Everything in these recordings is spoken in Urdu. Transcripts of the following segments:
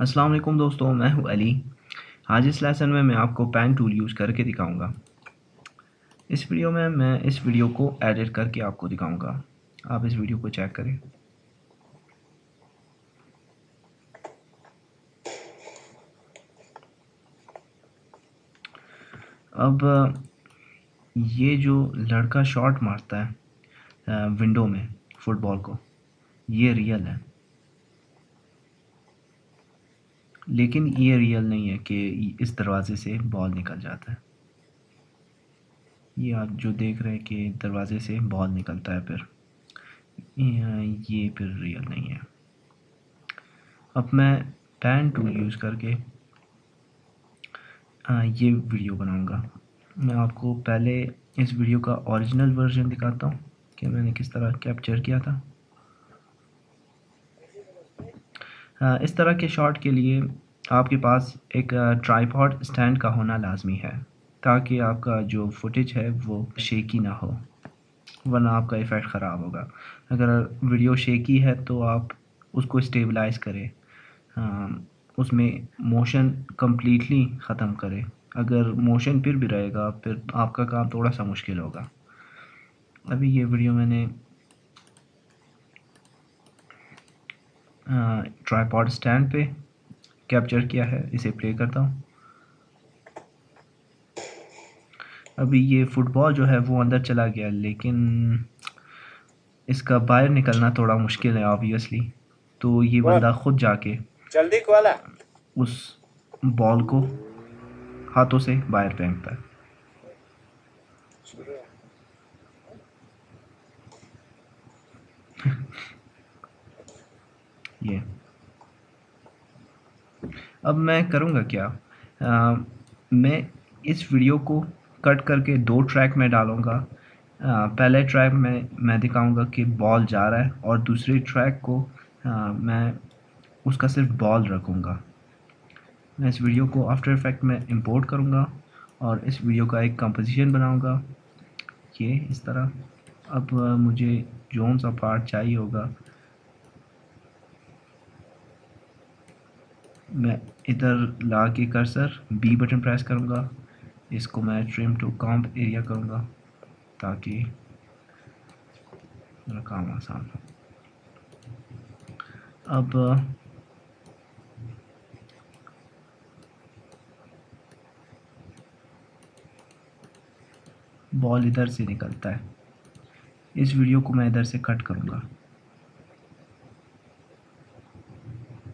السلام علیکم دوستوں میں ہوں علی۔ آج اس لیسن میں میں آپ کو پین ٹول یوز کر کے دکھاؤں گا۔ اس ویڈیو میں میں اس ویڈیو کو ایڈٹ کر کے آپ کو دکھاؤں گا۔ آپ اس ویڈیو کو چیک کریں۔ اب، یہ جو لڑکا شاٹ مارتا ہے ونڈو میں فٹ بال کو، یہ ریئل ہے۔ لیکن یہ ریئل نہیں ہے کہ اس دروازے سے بال نکل جاتا ہے۔ یہ آپ جو دیکھ رہے ہیں کہ دروازے سے بال نکلتا ہے پھر۔ یہ پھر ریئل نہیں ہے۔ اب میں پین ٹول یوز کر کے یہ ویڈیو بناؤں گا میں آپ کو پہلے اس ویڈیو کا اوریجنل ورژن دکھاتا ہوں کہ میں نے کس طرح کیپچر کیا تھا۔ اس طرح کے شاٹ کے لیے آپ کے پاس ایک ٹرائی پاڈ اسٹینڈ کا ہونا لازمی ہے تاکہ آپ کا جو فوٹیج ہے وہ شیکی نہ ہو، ورنہ آپ کا ایفیکٹ خراب ہوگا۔ اگر ویڈیو شیکی ہے تو آپ اس کو اسٹیبلائز کریں اس میں موشن کمپلیٹلی ختم کرے اگر موشن پھر بھی رہے گا، پھر آپ کا کام تھوڑا سا مشکل ہوگا۔ ابھی یہ ویڈیو میں نے ٹرائی پاڈ اسٹینڈ پہ کیپچر کیا ہے اسے پلے کرتا ہوں۔ ابھی یہ فٹ بال جو ہے وہ اندر چلا گیا لیکن اس کا باہر نکلنا تھوڑا مشکل ہے آبویسلی تو یہ بندہ خود جا کے اس بال کو ہاتھوں سے باہر پھینکتا ہے۔ یہ۔ اب میں کروں گا کیا؟ میں اس ویڈیو کو کٹ کر کے دو ٹریک میں ڈالوں گا۔ پہلے ٹریک میں میں دکھاؤں گا کہ بال جا رہا ہے اور دوسری ٹریک کو میں اس کا صرف بال رکھوں گا۔ میں اس ویڈیو کو آفٹر افیکٹ میں امپورٹ کروں گا اور اس ویڈیو کا ایک کمپوزیشن بناؤں گا۔ یہ اس طرح۔ اب مجھے جون سا پارٹ چاہیے ہوگا۔ میں ادھر لا کے کرسر بی بٹن پریس کروں گا۔ اس کو میں ٹریم ٹو کامپ ایریا کروں گا تاکہ میرا کام آسان ہو۔ اب بال ادھر سے نکلتا ہے۔ اس ویڈیو کو میں ادھر سے کٹ کروں گا۔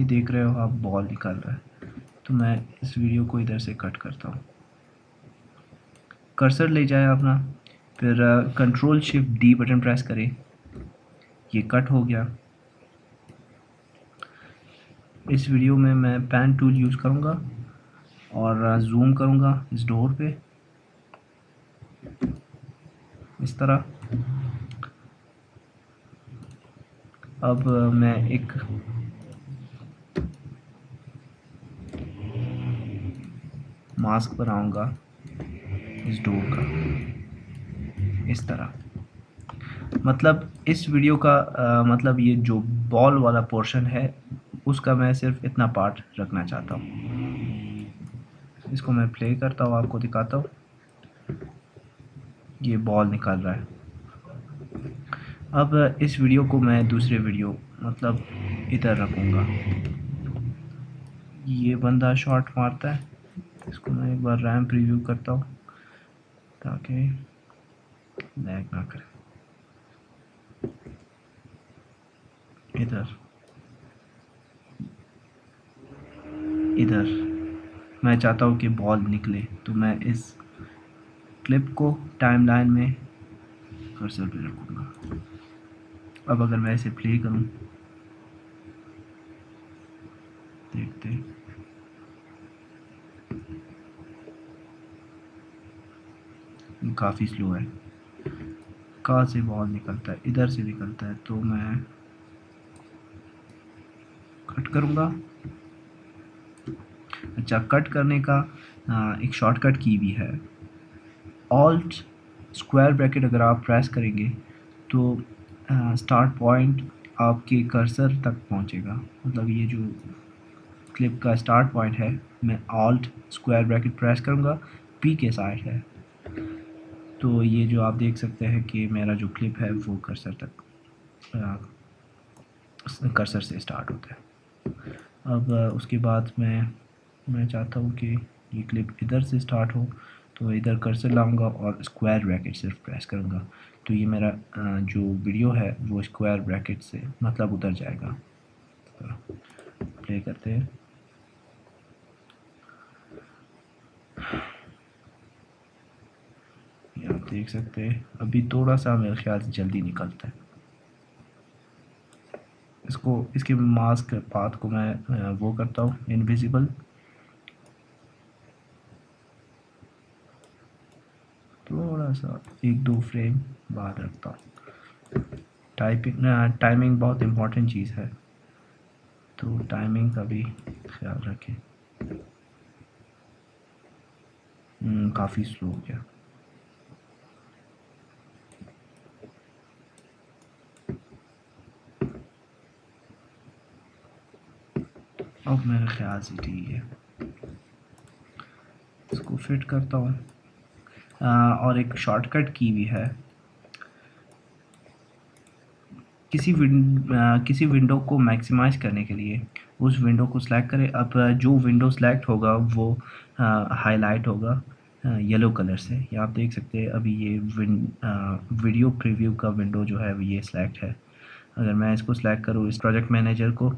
یہ دیکھ رہے ہو، آپ بال نکال رہا ہے تو میں اس ویڈیو کو ادھر سے کٹ کرتا ہوں۔ کرسر لے جائے اپنا، پھر control shift D button press کرے یہ کٹ ہو گیا۔ اس ویڈیو میں میں پین ٹول یوز کروں گا اور زوم کروں گا اس ڈور پہ۔ اس طرح۔ اب میں ایک ماسک بناؤں گا اس ڈور کا۔ اس طرح۔ مطلب اس ویڈیو کا مطلب یہ جو بال والا پورشن ہے، اس کا میں صرف اتنا پارٹ رکھنا چاہتا ہوں۔ اس کو میں پلے کرتا ہوں، آپ کو دکھاتا ہوں۔ یہ بال نکال رہا ہے۔ اب اس ویڈیو کو میں دوسرے ویڈیو مطلب ادھر رکھوں گا۔ یہ بندہ شارٹ مارتا ہے۔ اس کو میں ایک بار ریم پریویو کرتا ہوں تاکہ لیگ نہ کرے۔ ادھر۔ ادھر۔ میں چاہتا ہوں کہ بال نکلے تو میں اس کلپ کو ٹائم لائن میں کرسر پہ رکھوں گا۔ اب اگر میں اسے پلے کروں، دیکھتے۔ کافی سلو ہے۔ کہاں سے بال نکلتا ہے، ادھر سے نکلتا ہے، تو میں کٹ کروں گا۔ اچھا کٹ کرنے کا ایک شارٹ کٹ کی بھی ہے۔ آلٹ اسکوائر بریکٹ اگر آپ پریس کریں گے، تو اسٹارٹ پوائنٹ آپ کے کرسر تک پہنچے گا۔ مطلب یہ جو کلپ کا اسٹارٹ پوائنٹ ہے، میں آلٹ اسکوائر بریکٹ پریس کروں گا پی کے سائڈ ہے۔ تو یہ جو آپ دیکھ سکتے ہیں کہ میرا جو کلپ ہے وہ کرسر تک کرسر سے اسٹارٹ ہوتا ہے۔ اب اس کے بعد میں میں چاہتا ہوں کہ یہ کلپ ادھر سے اسٹارٹ ہو، تو ادھر کرسر لاؤں گا اور اسکوائر بریکٹ صرف پریس کروں گا۔ تو یہ میرا جو ویڈیو ہے وہ اسکوائر بریکٹ سے مطلب اتر جائے گا۔ پلے کرتے ہیں۔ یہ آپ دیکھ سکتے ہیں۔ ابھی تھوڑا سا میرے خیال سے جلدی نکلتا ہے۔ اس کو، اس کے ماسک پاتھ کو میں وہ کرتا ہوں انویزیبل تھوڑا سا ایک دو فریم بعد رکھتا ہوں۔ ٹائپنگ ٹائمنگ بہت امپورٹنٹ چیز ہے۔ تو ٹائمنگ کا بھی خیال رکھیں۔ کافی سلو ہو گیا۔ اب میرے خیال سے ٹھیک ہے۔ اس کو فٹ کرتا ہوں۔ اور ایک شارٹ کٹ کی بھی ہے۔ کسی کسی ونڈو کو میکسیمائز کرنے کے لیے اس ونڈو کو سلیکٹ کرے۔ اب جو ونڈو سلیکٹ ہوگا وہ ہائی لائٹ ہوگا یلو کلر سے۔ یہ آپ دیکھ سکتے ہیں، ابھی یہ ویڈیو پریویو کا ونڈو جو ہے یہ سلیکٹ ہے۔ اگر میں اس کو سلیکٹ کروں، اس پروجیکٹ مینیجر کو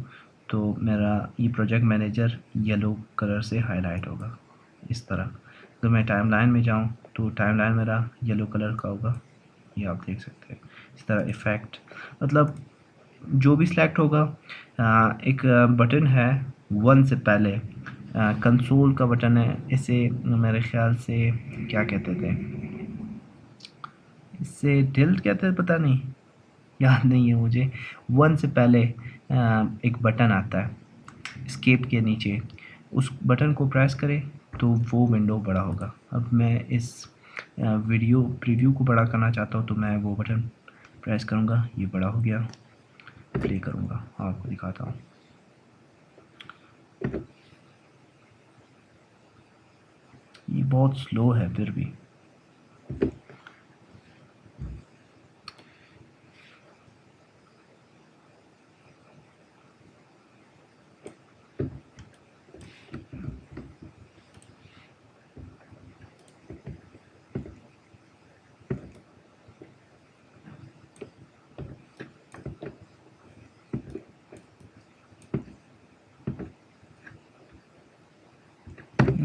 تو میرا یہ پروجیکٹ مینیجر یلو کلر سے ہائی لائٹ ہوگا، اس طرح۔ اگر میں ٹائم لائن میں جاؤں تو ٹائم لائن میرا یلو کلر کا ہوگا، یہ آپ دیکھ سکتے ہیں۔ اس طرح افیکٹ مطلب جو بھی سلیکٹ ہوگا ایک بٹن ہے ون سے پہلے۔ کنسول کا بٹن ہے۔ اسے میرے خیال سے کیا کہتے تھے؟ اس سے ٹلٹ کہتے ہیں، پتہ نہیں۔ یاد نہیں ہے مجھے۔ ون سے پہلے۔ ایک بٹن آتا ہے، اسکیپ کے نیچے۔ اس بٹن کو پریس کرے تو وہ ونڈو بڑا ہوگا۔ اب میں اس ویڈیو پریویو کو بڑا کرنا چاہتا ہوں تو میں وہ بٹن پریس کروں گا۔ یہ بڑا ہو گیا۔ پلے کروں گا۔ آپ کو دکھاتا ہوں۔ یہ بہت سلو ہے پھر بھی۔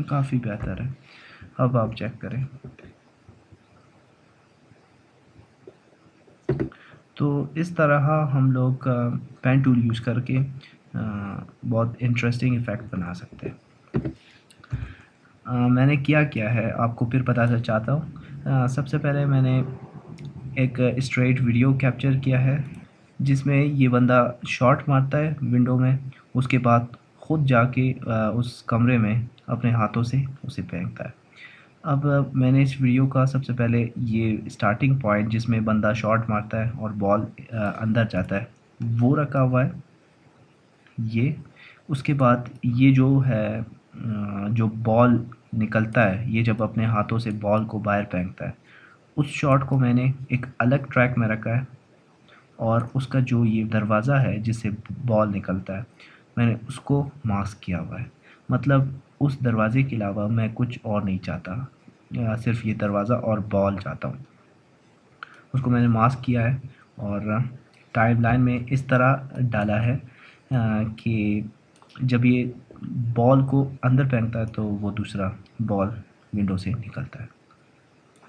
کافی بہتر ہے۔ اب آپ چیک کریں۔ تو اس طرح ہم لوگ پین ٹول یوز کر کے بہت انٹرسٹنگ افیکٹ بنا سکتے ہیں۔ میں نے کیا کیا ہے، آپ کو پھر پتہ چاہتا ہوں۔ سب سے پہلے میں نے ایک اسٹریٹ ویڈیو کیپچر کیا ہے، جس میں یہ بندہ شارٹ مارتا ہے ونڈو میں، اس کے بعد خود جا کے اس کمرے میں اپنے ہاتھوں سے اسے پھینکتا ہے۔ اب میں نے اس ویڈیو کا سب سے پہلے یہ اسٹارٹنگ پوائنٹ جس میں بندہ شاٹ مارتا ہے اور بال اندر جاتا ہے، وہ رکھا ہوا ہے۔ یہ، اس کے بعد یہ جو ہے جو بال نکلتا ہے، یہ جب اپنے ہاتھوں سے بال کو باہر پھینکتا ہے، اس شاٹ کو میں نے ایک الگ ٹریک میں رکھا ہے اور اس کا جو یہ دروازہ ہے جس سے بال نکلتا ہے میں نے اس کو ماسک کیا ہوا ہے۔ مطلب اس دروازے کے علاوہ میں کچھ اور نہیں چاہتا۔ صرف یہ دروازہ اور بال چاہتا ہوں۔ اس کو میں نے ماسک کیا ہے اور ٹائم لائن میں اس طرح ڈالا ہے کہ جب یہ بال کو اندر پھینکتا ہے تو وہ دوسرا بال ونڈو سے نکلتا ہے۔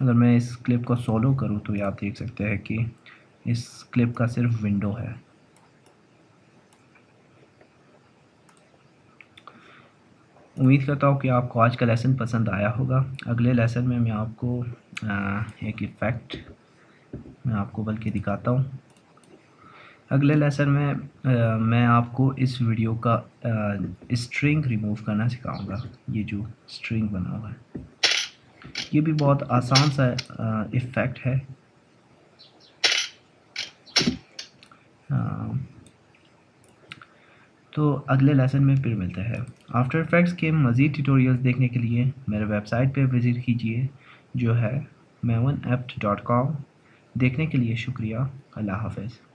اگر میں اس کلپ کو سولو کروں تو یہ آپ دیکھ سکتے ہیں کہ اس کلپ کا صرف ونڈو ہے۔ امید کرتا ہوں کہ آپ کو آج کا لیسن پسند آیا ہوگا۔ اگلے لیسن میں میں آپ کو ایک افیکٹ میں آپ کو بلکہ دکھاتا ہوں۔ اگلے لیسن میں میں آپ کو اس ویڈیو کا اسٹرنگ ریموو کرنا سکھاؤں گا۔ یہ جو اسٹرنگ بنا ہوا ہے۔ یہ بھی بہت آسان سا افیکٹ ہے۔ تو اگلے لیسن میں پھر ملتے ہیں آفٹر افیکٹس کے مزید ٹیٹوریلز دیکھنے کے لیے میرے ویب سائٹ پہ وزٹ کیجیے، جو ہے میون ایپٹ ڈاٹ کام دیکھنے کے لیے شکریہ۔ اللہ حافظ۔